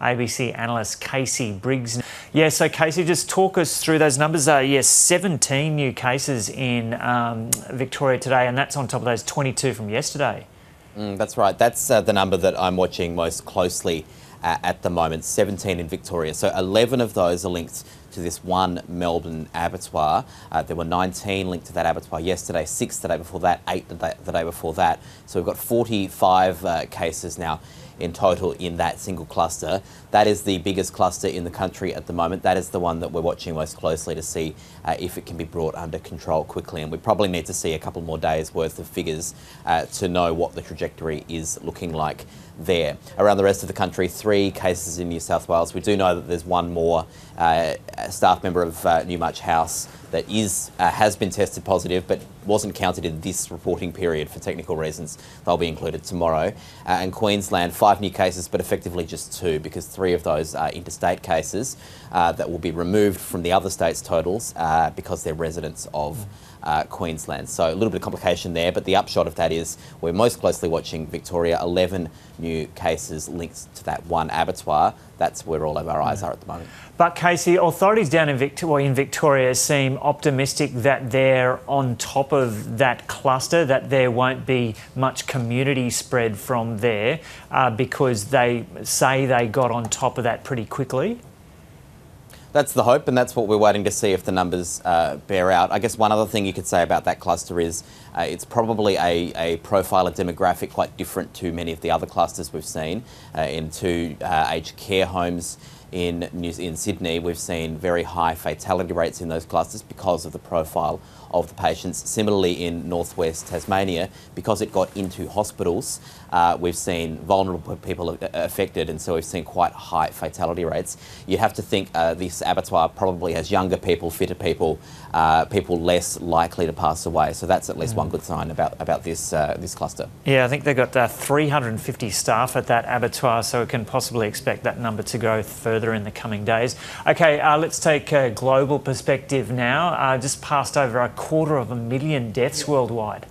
ABC analyst Casey Briggs. Yeah, so Casey, just talk us through those numbers. Uh, yes, 17 new cases in um, Victoria today, and that's on top of those 22 from yesterday. Mm, that's right. That's uh, the number that I'm watching most closely uh, at the moment 17 in Victoria. So 11 of those are linked to this one Melbourne abattoir. Uh, there were 19 linked to that abattoir yesterday, six the day before that, eight the day, the day before that. So we've got 45 uh, cases now in total in that single cluster. That is the biggest cluster in the country at the moment. That is the one that we're watching most closely to see uh, if it can be brought under control quickly. And we probably need to see a couple more days worth of figures uh, to know what the trajectory is looking like there. Around the rest of the country, three cases in New South Wales. We do know that there's one more uh, staff member of uh, Newmarch House that is uh, has been tested positive but wasn't counted in this reporting period for technical reasons. They'll be included tomorrow. Uh, and Queensland, five new cases, but effectively just two because three of those are interstate cases uh, that will be removed from the other states' totals uh, because they're residents of. Uh, Queensland. So a little bit of complication there, but the upshot of that is we're most closely watching Victoria. 11 new cases linked to that one abattoir. That's where all of our eyes are at the moment. But Casey, authorities down in Victoria, in Victoria seem optimistic that they're on top of that cluster, that there won't be much community spread from there uh, because they say they got on top of that pretty quickly. That's the hope, and that's what we're waiting to see if the numbers uh, bear out. I guess one other thing you could say about that cluster is uh, it's probably a, a profile, a demographic quite different to many of the other clusters we've seen uh, in two uh, aged care homes in, New, in Sydney, we've seen very high fatality rates in those clusters because of the profile of the patients. Similarly, in northwest Tasmania, because it got into hospitals, uh, we've seen vulnerable people affected, and so we've seen quite high fatality rates. You have to think uh, this abattoir probably has younger people, fitter people, uh, people less likely to pass away. So that's at least mm. one good sign about about this uh, this cluster. Yeah, I think they've got uh, 350 staff at that abattoir, so we can possibly expect that number to grow further in the coming days. Okay, uh, let's take a global perspective now. just passed over a quarter of a million deaths worldwide.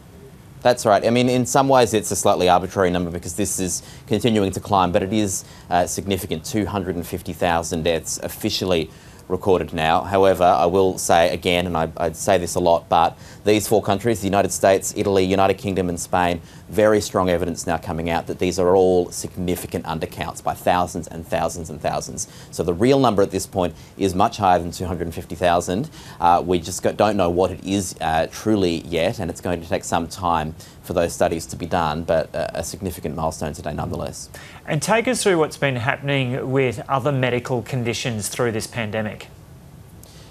That's right. I mean, in some ways, it's a slightly arbitrary number because this is continuing to climb, but it is uh, significant 250,000 deaths officially recorded now. However, I will say again, and I, would say this a lot, but these four countries, the United States, Italy, United Kingdom, and Spain, very strong evidence now coming out that these are all significant undercounts by thousands and thousands and thousands. So the real number at this point is much higher than 250,000. Uh, we just don't know what it is uh, truly yet, and it's going to take some time for those studies to be done, but a, a significant milestone today nonetheless. And take us through what's been happening with other medical conditions through this pandemic.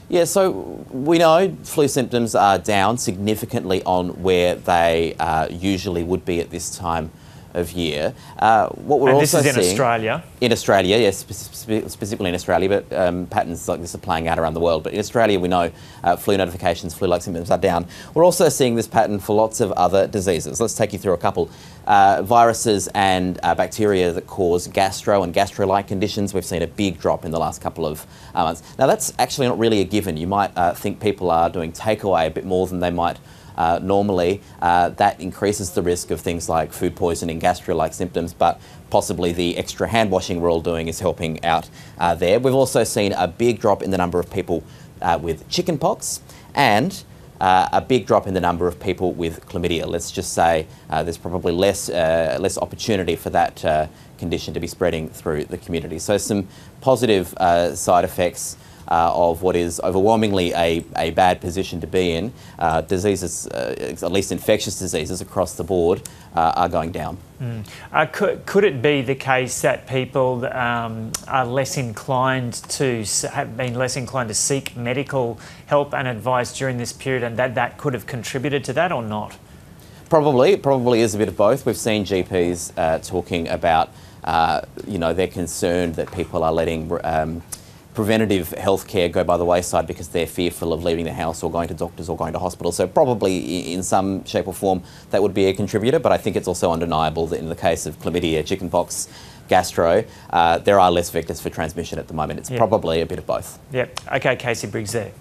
Yeah, so we know flu symptoms are down significantly on where they uh, usually would be at this time of year. Uh, what we're and also this is in seeing, Australia. In Australia, yes, specifically in Australia, but um, patterns like this are playing out around the world. But in Australia, we know uh, flu notifications, flu-like symptoms are down. We're also seeing this pattern for lots of other diseases. Let's take you through a couple. Uh, viruses and uh, bacteria that cause gastro and gastro-like conditions, we've seen a big drop in the last couple of uh, months. Now, that's actually not really a given. You might uh, think people are doing takeaway a bit more than they might uh, normally, uh, that increases the risk of things like food poisoning, gastro-like symptoms, but possibly the extra hand washing we're all doing is helping out uh, there. We've also seen a big drop in the number of people uh, with chickenpox and uh, a big drop in the number of people with chlamydia. Let's just say uh, there's probably less, uh, less opportunity for that uh, condition to be spreading through the community. So some positive side effects uh, of what is overwhelmingly a, a bad position to be in, uh, diseases, uh, at least infectious diseases across the board, uh, are going down. Mm. Uh, could, could it be the case that people um, are less inclined to have been less inclined to seek medical help and advice during this period, and that that could have contributed to that, or not? Probably, it probably is a bit of both. We've seen GPs uh, talking about, you know, they're concerned that people are letting um, preventative healthcare go by the wayside because they're fearful of leaving the house or going to doctors or going to hospital. So probably in some shape or form that would be a contributor, but I think it's also undeniable that in the case of chlamydia, chickenpox, gastro, uh, there are less vectors for transmission at the moment. It's yep. probably a bit of both. Yep. Okay, Casey Briggs there.